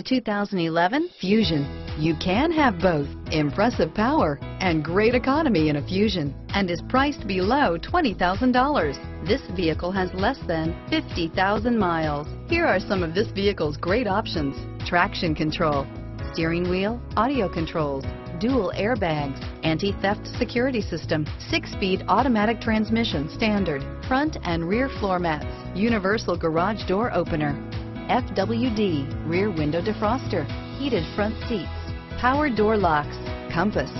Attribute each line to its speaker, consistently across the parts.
Speaker 1: The 2011 Fusion. You can have both impressive power and great economy in a Fusion and is priced below $20,000. This vehicle has less than 50,000 miles. Here are some of this vehicle's great options. Traction control, steering wheel, audio controls, dual airbags, anti-theft security system, six-speed automatic transmission standard, front and rear floor mats, universal garage door opener, FWD, rear window defroster, heated front seats, power door locks, compass,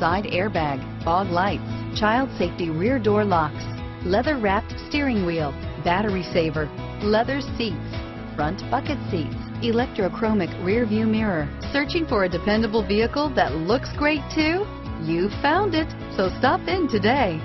Speaker 1: side airbag, fog lights, child safety rear door locks, leather wrapped steering wheel, battery saver, leather seats, front bucket seats, electrochromic rear view mirror. Searching for a dependable vehicle that looks great too? You found it, so stop in today.